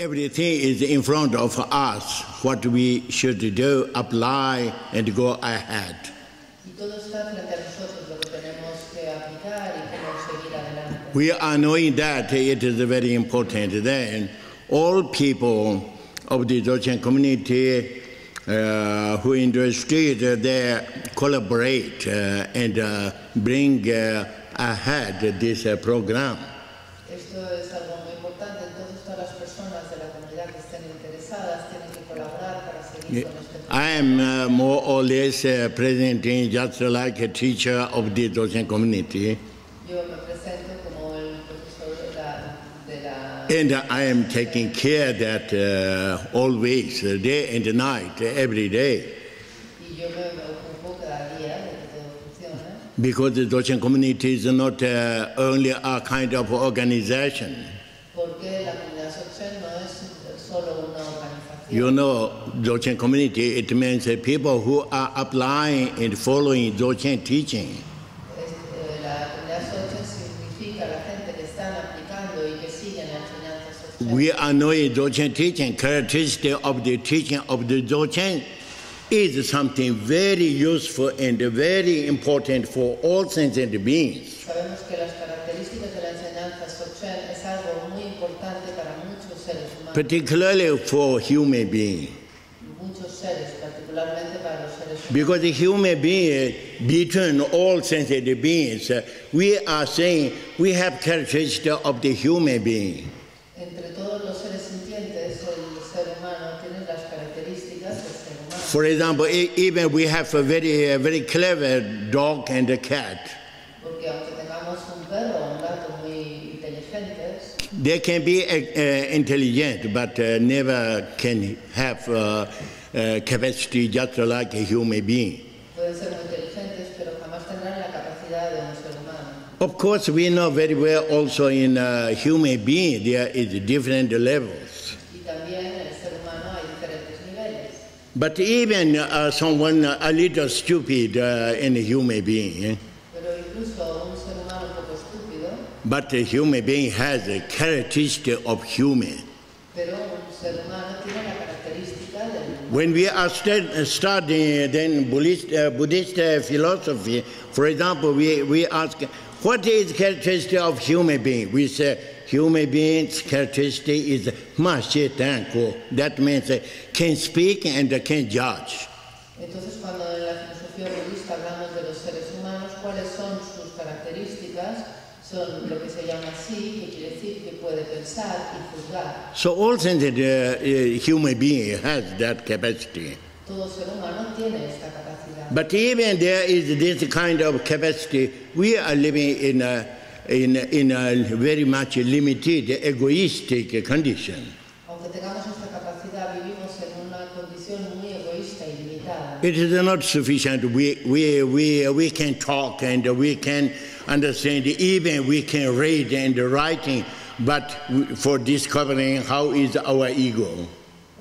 everything is in front of us, what we should do, apply, and go ahead. We are knowing that it is very important. Then, all people of the Dzogchen community uh, who interested, uh, they collaborate uh, and uh, bring uh, ahead this uh, program. Esto es algo muy importante, entonces todas las personas de la comunidad que estén interesadas tienen que colaborar para seguir con este I am uh, more or less uh, presenting just like a teacher of the Dzogchen community, Yo me presento como el profesor de la, de la and I am taking care that uh, always, uh, day and night, every day. y yo me, me ocupo cada día de que todo funcione, Because the Dzogchen community is not uh, only a kind of organization. porque la comunidad Dzogchen no es solo una organización. You know, Dzogchen community, it means uh, people who are applying and following Dzogchen teaching. Es- la comunidad Dzogchen significa la gente que están aplicando y que siguen la enseñanza Dzogchen. We are knowing Dzogchen teaching, characteristic of the teaching of the Dzogchen is something very useful and very important for all sentient beings. Particularly for human características Because the human being, between all sentient beings, we are saying we have characteristics of the human being. Entre todos los seres sintientes, el ser humano tiene las características del ser humano. For example, even we have a very, a very clever dog and a cat. Porque aunque tengamos un perro o un gato muy inteligentes, They can be uh, uh, intelligent, but uh, never can have uh, uh, capacity just like a human being. pueden ser muy inteligentes, pero jamás tendrán la capacidad de un ser humano. Of course, we know very well also in uh, human being there is different levels. Y también en el ser humano hay diferentes niveles. But even uh, someone a little stupid uh, in a human being, eh? Pero incluso un ser humano un poco estúpido, but a human being has a characteristic of human. When we are stud- studying then Buddhist, uh, Buddhist uh, philosophy, for example, we, we ask, what is the characteristic of human being? We say human being's characteristic is ma. That means uh, can speak and uh, can judge. Entonces, cuando en la filosofía budista hablamos de los seres humanos, ¿cuáles son sus características? Son lo que se llama así, que quiere decir que puede pensar y juzgar. So all sentient uh, uh, human being has that capacity. Todo ser humano tiene esta capacidad. But even there is this kind of capacity, we are living in a, in a, in a very much limited, egoistic condition. Aunque tengamos esta capacidad, vivimos en una condición muy egoísta y limitada. It is not sufficient. We, we, we, we can talk and we can understand, even we can read and writing, but for discovering how is our ego.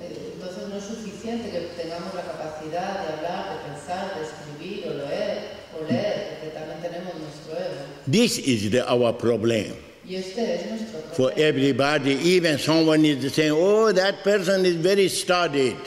Eh, entonces no es suficiente que tengamos la capacidad de hablar, de pensar, de escribir o leer, o leer, porque también tenemos nuestro ego. This is the, our problem. Y este es nuestro For everybody, even someone is saying, oh, that person is very studied.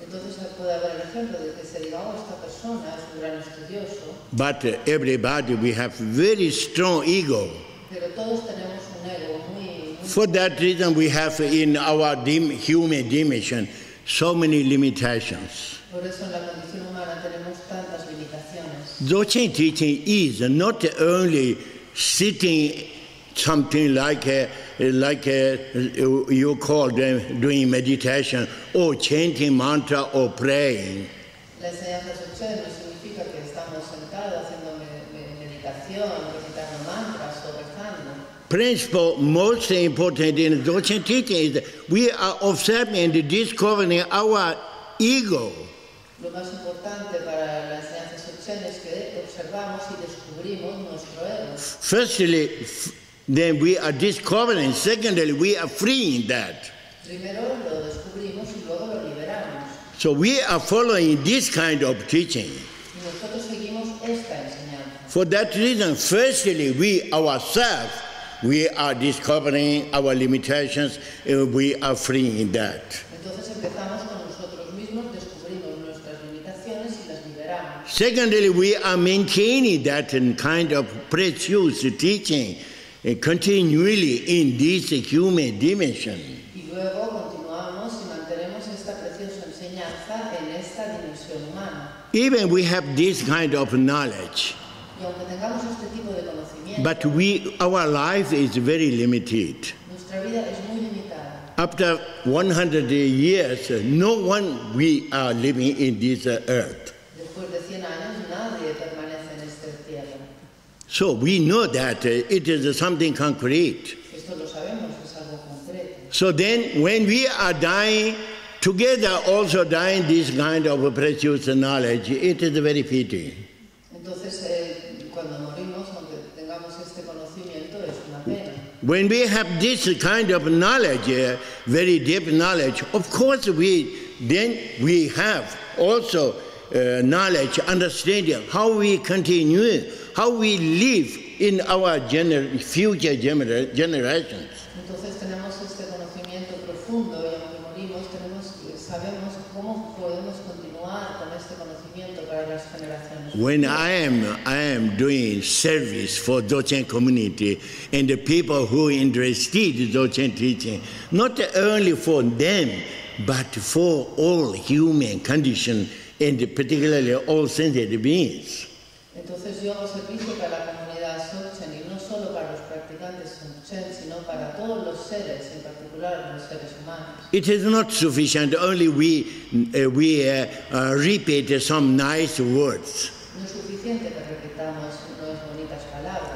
Entonces puede haber el ejemplo de que se diga, oh, esta persona es un gran estudioso, But uh, everybody, we have very strong ego. pero todos tenemos un ego muy, muy For that reason, we have in our dim, human dimension so many limitations. Por eso en la condición humana tenemos tantas limitaciones. Dzogchen teaching is not only sitting something like a, like a, you call them doing meditation or chanting mantra or praying. La enseñanza Dzogchen no significa que estamos sentados haciendo me- me- meditación, recitando mantras o rezando. Principle most important in Dzogchen teaching is that we are observing and discovering our ego. Lo más importante para la enseñanza Dzogchen es que observamos y descubrimos nuestro ego. Firstly, then we are discovering. Secondly, we are freeing that. Primero lo descubrimos y luego lo liberamos. So we are following this kind of teaching. Nosotros seguimos esta enseñanza. For that reason, firstly, we ourselves we are discovering our limitations, and we are free in that. Entonces empezamos con nosotros mismos, descubrimos nuestras limitaciones y las liberamos. Secondly, we are maintaining that kind of precious teaching uh, continually in this human dimension. Y luego continuamos y mantenemos esta preciosa enseñanza en esta dimensión humana. Even we have this kind of knowledge, Y aunque tengamos este tipo de conocimiento, but we, our life is very limited. nuestra vida es muy limitada. After 100 years, no one we are living in this earth. Después de 100 años nadie permanece en este cielo. So we know that it is something concrete. Esto lo sabemos, es algo concreto. So then, when we are dying, together also dying this kind of precious knowledge, it is very pity. Entonces, eh, cuando morimos, aunque tengamos este conocimiento, es una pena. When we have this kind of knowledge, uh, very deep knowledge, of course we then we have also uh, knowledge, understanding how we continue, how we live in our gener- future gener- generations. Entonces tenemos este conocimiento profundo y aunque morimos, tenemos, sabemos cómo podemos continuar con este conocimiento para las generaciones. When I am I am doing service for Dzogchen community and the people who interested in Dzogchen teaching, not only for them, but for all human condition and particularly all sentient beings. Entonces yo hago servicio para la comunidad Dzogchen y no solo para los practicantes Dzogchen, sino para todos los seres, en particular los seres humanos. It is not sufficient only we uh, we uh, uh, repeat some nice words.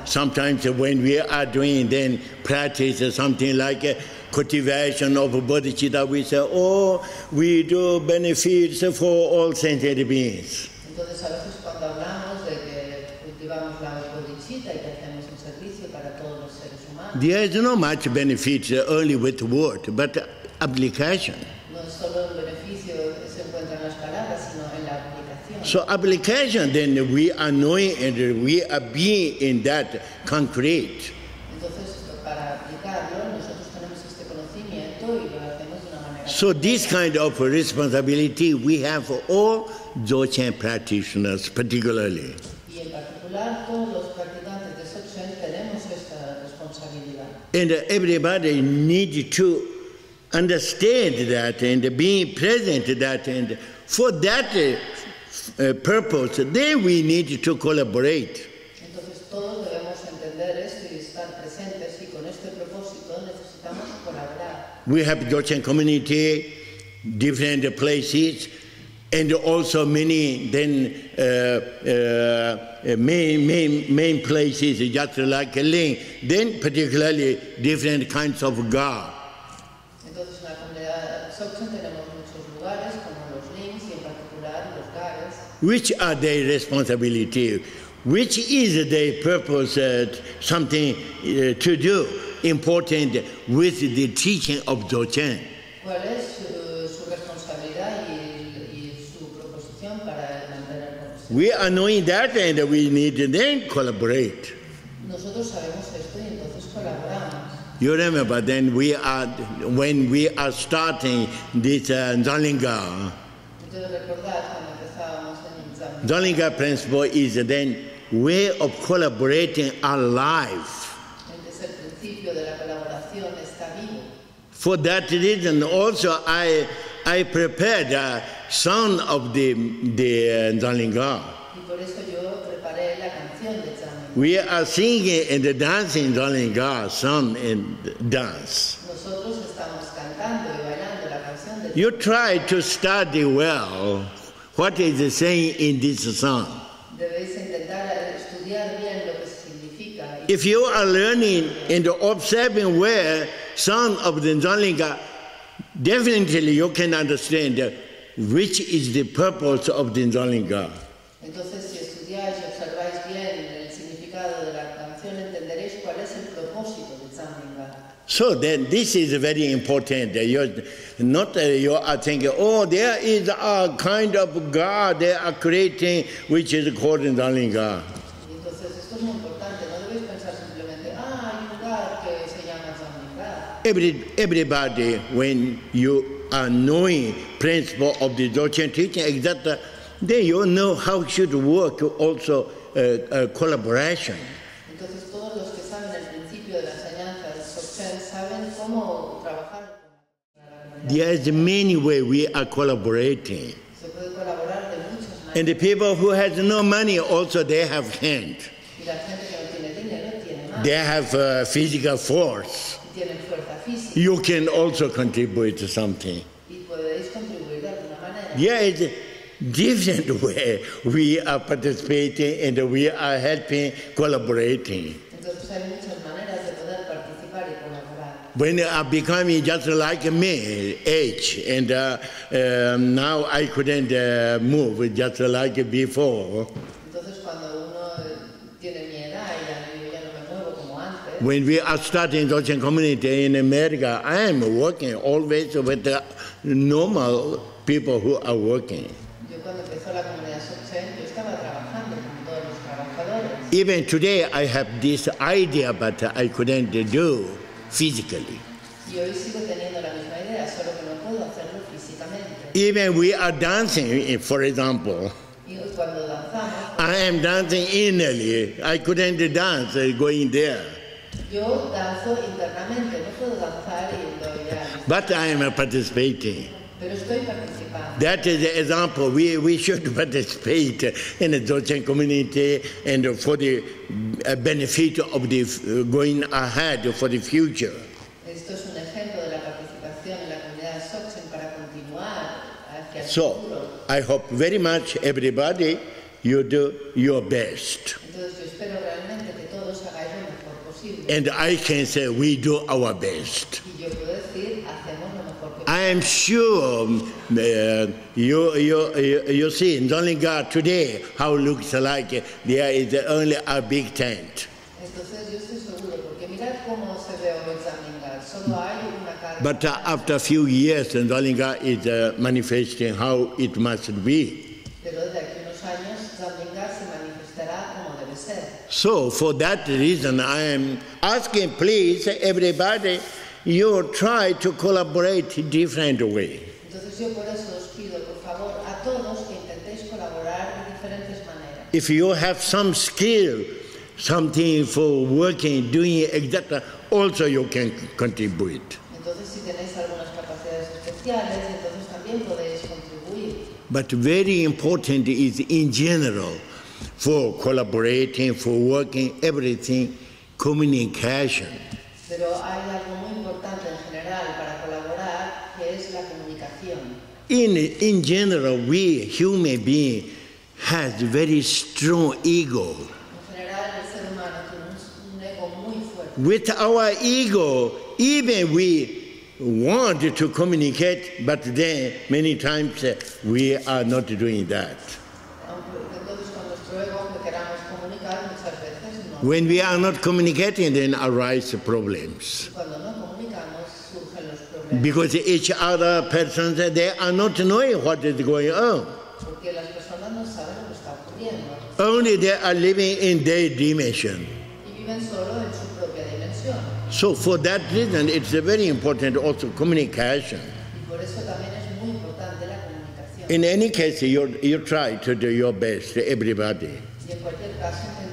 Sometimes when we are doing then practice something like uh, cultivation of bodhicitta, we say, oh, we do benefits for all sentient beings. Entonces a veces cuando hablamos de que cultivamos la bodhicitta y que hacemos un servicio para todos los seres humanos, There is no much benefit only with word, but application. no es solo el beneficio que se encuentra en las palabras, sino en la aplicación. So application, then we are knowing and we are being in that concrete. Entonces para aplicarlo nosotros tenemos este conocimiento y lo hacemos de una manera. So this kind of responsibility we have for all Dzogchen practitioners particularly. Y particular todos los practicantes de Dzogchen tenemos esta responsabilidad. And everybody needs to understand that and being present that and for that uh, purpose, then we need to collaborate. Entonces todos debemos entender esto y estar presentes y con este propósito necesitamos colaborar. We have Dzogchen community, different places, and also many then uh, uh, main, main, main places just like Ling, then particularly different kinds of Gar. Entonces en la comunidad Dzogchen tenemos muchos lugares como los links y en particular los gares. Which are their responsibility? Which is their purpose? Uh, something uh, to do important with the teaching of Dzogchen. ¿Cuál es su, su responsabilidad y, y su proposición para mantener con We are knowing that, and we need to then collaborate. Nosotros sabemos esto y entonces colaboramos. You remember then we are when we are starting this uh, Dzamling Gar. Entonces recordad cuando empezábamos Dzamling Gar principle is then way of collaborating our life. Entonces el principio de la colaboración está vivo. For that reason, also I I prepared a song of the the uh, Dzamling Gar. Y por eso yo preparé la canción de Zam. We are singing and dancing Dzamling Gar song and dance. Nosotros estamos cantando y bailando la canción de You try to study well what is the saying in this song. Debéis intentar estudiar bien lo que significa. If you are learning and observing where song of the Dzamling Gar, definitely you can understand which is the purpose of the Dzamling Gar. entonces si estudiáis y observáis bien el significado de la canción, entenderéis cuál es el propósito de Dzamling Gar. So then this is very important. You're not uh, you are thinking, oh, there is a kind of Gar they are creating which is called Dzamling Gar. Y entonces esto es muy importante, no debéis pensar simplemente, ah, hay un lugar Every, everybody, when you are knowing principle of the Dzogchen teaching, exactly, then you know how should work also uh, uh, collaboration. Entonces todos los que saben el principio de la enseñanza del saben cómo trabajar con la. There is many way we are collaborating. Se puede colaborar de muchas maneras. And the people who has no money also they have hand. Y la gente que no tiene dinero tiene más, They have uh, physical force. tienen fuerza física You can also contribute to something. y podéis contribuir de alguna manera. Yeah, it's a different way we are participating and we are helping, collaborating. Entonces hay muchas maneras de poder participar y colaborar. When are becoming just like me, age, and uh, um, now I couldn't uh, move just like before. Entonces cuando uno eh, tiene mi edad y ya, yo ya no me muevo como antes, When we are starting Dzogchen community in America, I am working always with the normal people who are working. yo cuando empezó la comunidad Dzogchen, yo estaba trabajando con todos los trabajadores. Even today, I have this idea, but I couldn't do physically. Y sigo teniendo la misma idea, solo que no puedo hacerlo físicamente. Even we are dancing, for example. Y hoy cuando danzamos, I am dancing innerly. I couldn't dance uh, going there. yo danzo internamente, no puedo danzar yendo ya, But I am participating. pero estoy participando. That is the example. We, we should participate in the Dzogchen community and for the uh, benefit of the going ahead for the future. Esto es un ejemplo de la participación en la comunidad Dzogchen para continuar hacia el So. I hope very much everybody you do your best. Entonces yo espero realmente que todos hagáis lo mejor posible. And I can say we do our best. Y yo puedo decir, hacemos lo mejor que I am sure uh, you, you, you, you see in Dzamling Gar today how it looks like there is only a big tent. Entonces yo estoy seguro, porque mirad cómo se ve hoy Dzamling Gar. Solo hay una carga. But uh, after a few years, Dzamling Gar is uh, manifesting how it must be. Pero de aquí a unos años Dzamling Gar se manifestará como debe ser. So for that reason, I am asking, please, everybody, you try to collaborate different way. Entonces yo por eso os pido, por favor, a todos que intentéis colaborar de diferentes maneras. If you have some skill, something for working, doing, etc., also you can contribute. Entonces si tenéis algunas capacidades especiales, entonces también podéis contribuir. But very important is in general for collaborating, for working, everything, communication. Pero hay algo muy importante en general para colaborar, que es la comunicación. In, in general, we human being has very strong ego. With our ego, even we want to communicate, but then many times uh, we are not doing that. When we are not communicating, then arise problems. Y cuando no comunicamos, surgen los problemas. Because each other persons, they are not knowing what is going on. Porque las personas no saben lo que está ocurriendo. Only they are living in their dimension. Y viven solo en su propia dimensión. So for that reason, it's a very important also communication. Y por eso también es muy importante la comunicación. In any case, you, you try to do your best, everybody.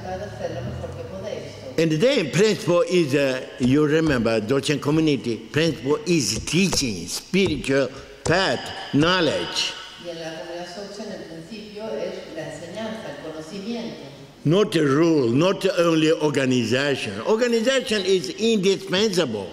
Y en cualquier caso, intentad hacer lo mejor que podéis. And then principle is, uh, you remember, Dzogchen community, principle is teaching, spiritual path, knowledge. Y en la comunidad Dzogchen el principio es la enseñanza, el conocimiento. Not a rule, not only organization. Organization is indispensable.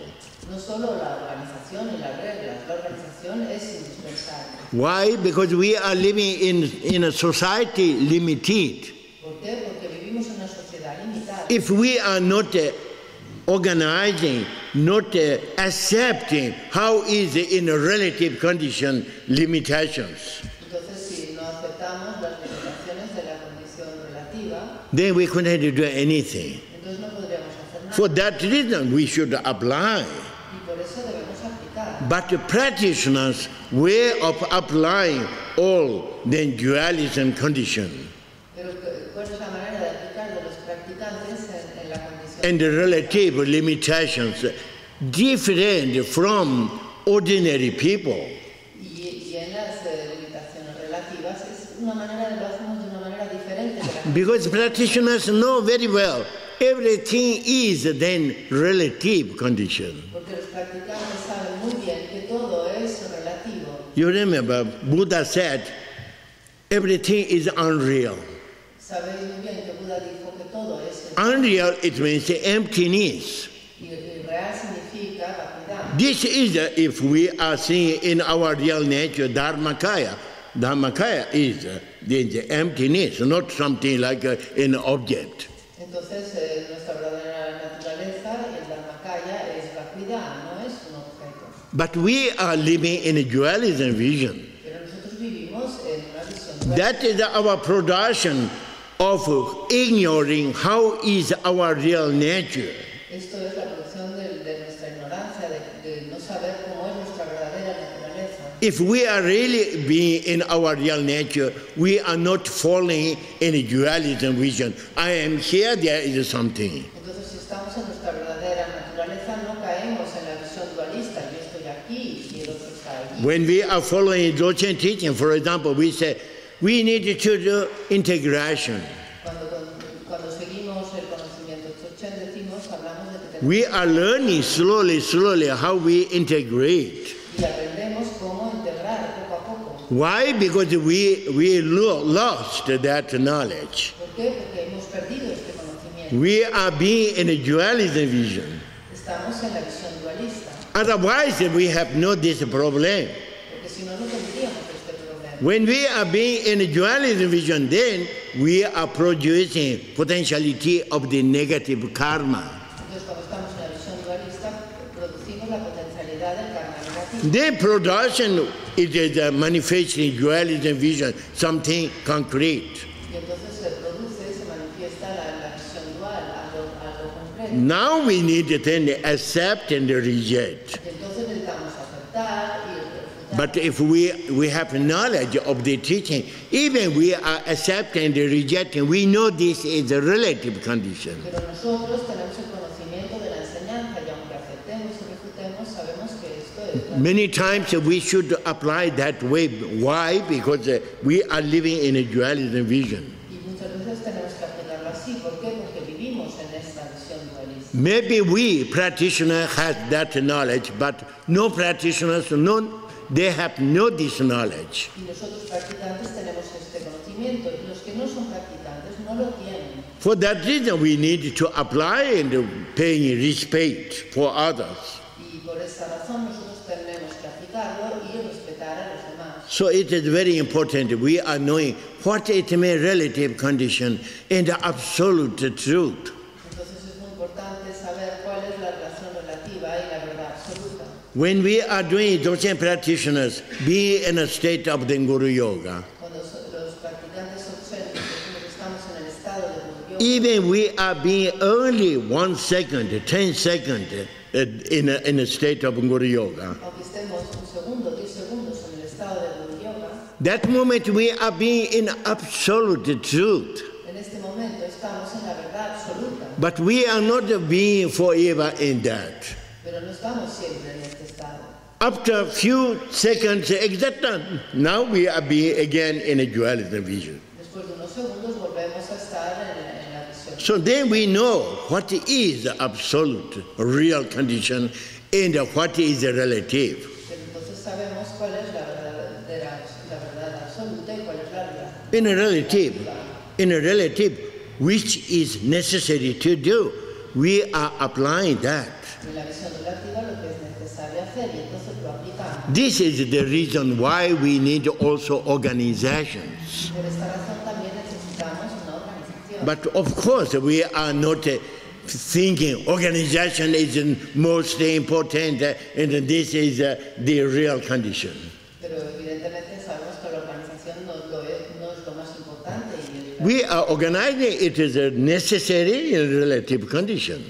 No solo la organización y las reglas, la organización es indispensable. Why? Because we are living in, in a society limited. ¿Por qué? Porque vivimos en una sociedad limitada. If we are not uh, organizing, not uh, accepting how is in a relative condition limitations, then we couldn't do anything. For that reason, we should apply. But the practitioners' way of applying all the dualism condition Pero que- ¿cuál es la manera de aplicar de los practicantes en, en la condición? And the relative limitations, different from ordinary people. Y, y en las eh, limitaciones relativas es una manera de lo hacemos de una manera diferente. de la que- Because practitioners know very well everything is then relative condition. Porque los practicantes saben muy bien que todo es relativo. You remember, Buddha said, everything is unreal. Unreal, it means the emptiness. y, y real significa vacuidad. This is, if we are seeing in our real nature, Dharmakaya. Dharmakaya is uh, the, the emptiness, not something like uh, an object. Entonces, eh, nuestra verdadera naturaleza, el Dharmakaya, es vacuidad, no es un objeto. But we are living in a dualism vision. Pero nosotros vivimos en una visión dual. That is our production of ignoring how is our real nature. Esto es la producción de, de nuestra ignorancia, de, de no saber cómo es nuestra verdadera naturaleza. If we are really being in our real nature, we are not falling in a dualism vision. I am here, there is something. Entonces, si estamos en nuestra verdadera naturaleza, no caemos en la visión dualista. Yo estoy aquí y el otro está allí. When we are following Dzogchen teaching, for example, we say we need to do integration. Cuando, cuando seguimos el conocimiento Dzogchen, decimos, hablamos de que tenemos We are learning slowly, slowly how we integrate. y aprendemos cómo integrar poco a poco. Why? Because we, we lost that knowledge. ¿Por qué? Porque hemos perdido este conocimiento. We are being in a dualism vision. Estamos en la visión dualista, Otherwise, we have no this problem. porque si no, no tendríamos este problema. When we are being in a dualism vision, then we are producing potentiality of the negative karma. Then production is manifesting dualism vision, something concrete. Now we need to then accept and reject. Y entonces necesitamos aceptar y refutar. But if we, we have knowledge of the teaching, even we are accepting and rejecting, we know this is a relative condition. Pero nosotros tenemos el conocimiento de la enseñanza y aunque aceptemos y refutemos, sabemos que esto es la Many times we should apply that way. Why? Because uh, we are living in a dualism vision. Y muchas veces tenemos que aplicarlo así. ¿Por qué? Porque vivimos en esta visión dualista. Maybe we practitioners have that knowledge, but no practitioners, no, they have no this knowledge. Y nosotros practicantes tenemos este conocimiento y los que no son practicantes no lo tienen. For that reason, we need to apply and pay respect for others. Y por esta razón nosotros tenemos que aplicarlo y respetar a los demás. So it is very important we are knowing what is my relative condition and the absolute truth. Entonces es muy importante saber cuál es la relación relativa y la verdad absoluta. When we are doing Dzogchen practitioners, be in a state of the Guru Yoga, even we are being only one second, ten seconds uh, in a, in a state of Guru Yoga, that moment we are being in absolute truth. But we are not being forever in that. pero no estamos siempre en este estado. After a few seconds, exact, now we are being again in a dualism vision. So then we know what is the absolute real condition and what is the relative. In a relative, in a relative, which is necessary to do, we are applying that. En la visión relativa lo que es necesario hacer y entonces lo aplicamos. This is the reason why we need also organizations. Por esta razón también necesitamos una organización. But of course, we are not uh, thinking organization is the most important uh, and this is uh, the real condition. Pero evidentemente sabemos que la organización no lo es, no es lo más importante y el- We are organizing it is a necessary and relative condition.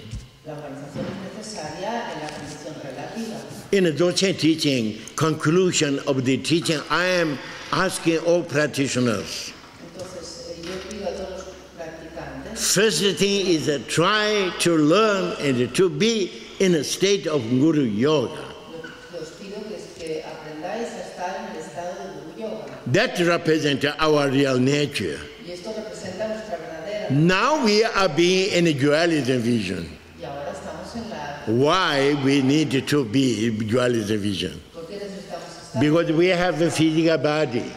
la organización es necesaria en la condición relativa. In the Dzogchen teaching, conclusion of the teaching, I am asking all practitioners. Entonces eh, yo pido a todos los practicantes First thing is uh, try to learn and to be in a state of Guru Yoga. Lo que os pido que, es que aprendáis a estar en el estado de Guru Yoga. That represents our real nature. Y esto representa nuestra verdadera. Now we are being in a dualism vision. Y ahora estamos en la. Why we need to be in dualism vision? ¿Por qué necesitamos estar? Because we have a physical body.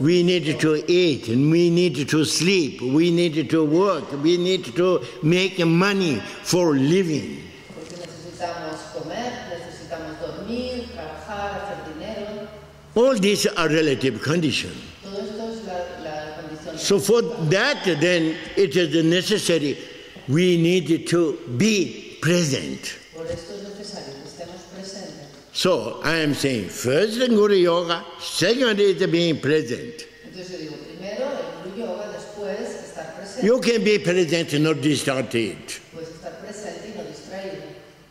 We need to eat and we need to sleep. We need to work. We need to make money for living. All these are relative conditions. So for that, then it is necessary. We need to be present. Por esto es necesario que estemos presentes. So I am saying first the Guru Yoga, second is being present. Entonces digo, primero el Guru Yoga, después estar presente. You can be present, and not distracted. Pues estar presente y no distraído.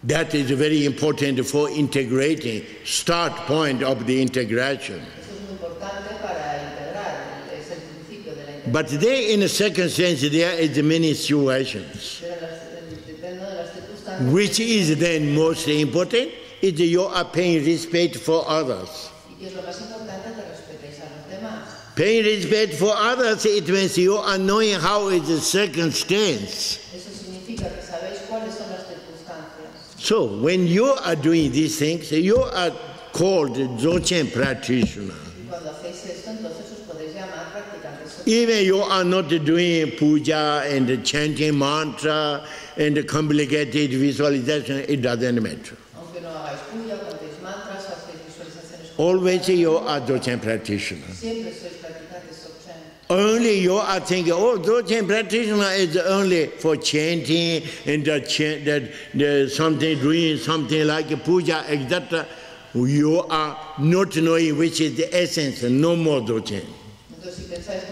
That is very important for integrating, start point of the integration. Eso es muy importante para integrar, es el principio de la integración. But there, in a second sense, there is many situations. Pero las- depende de las circunstancias. Which is then most important is you are paying respect for others. Y lo más importante que respetéis a los demás. Paying respect for others, it means you are knowing how is the circumstance. Eso significa que sabéis cuáles son las circunstancias. So when you are doing these things, you are called Dzogchen practitioner. Y cuando hacéis esto, entonces os podéis llamar practicantes. Even you are not doing puja and chanting mantra and complicated visualization, it doesn't matter. always you are Dzogchen practitioner. Only you are thinking, oh, Dzogchen practitioner is only for chanting and the, chant, that, that something doing something like puja, etc. You are not knowing which is the essence, no more Dzogchen. Entonces, si pensáis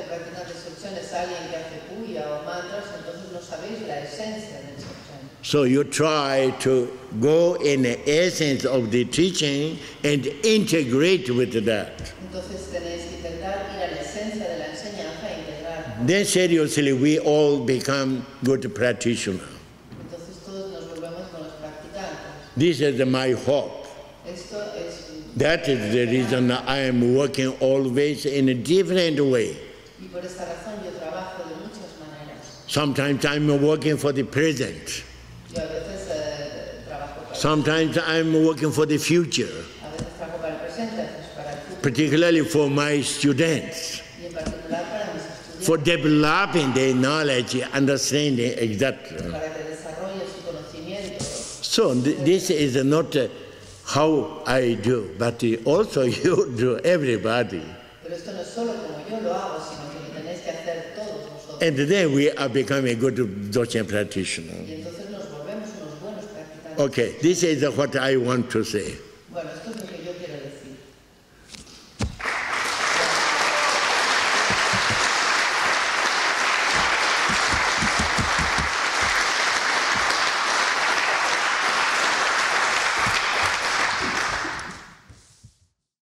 So you try to go in the essence of the teaching and integrate with that. Entonces tenéis que intentar ir a la esencia de la enseñanza e integrar. Then seriously, we all become good practitioners. Entonces todos nos volvemos buenos practicantes. This is my hope. Esto es, That is the reason I am working always in a different way. y por esta razón yo trabajo de muchas maneras. Sometimes I'm working for the present. Yo a veces eh, trabajo para, Sometimes I'm working for the future, a a particularly for my students, for developing their knowledge, understanding, etc. So this is not uh, how I do, but also you do, everybody. And then we are becoming good Dzogchen practitioners. Y entonces nos volvemos unos buenos practicantes. Okay, this is what I want to say.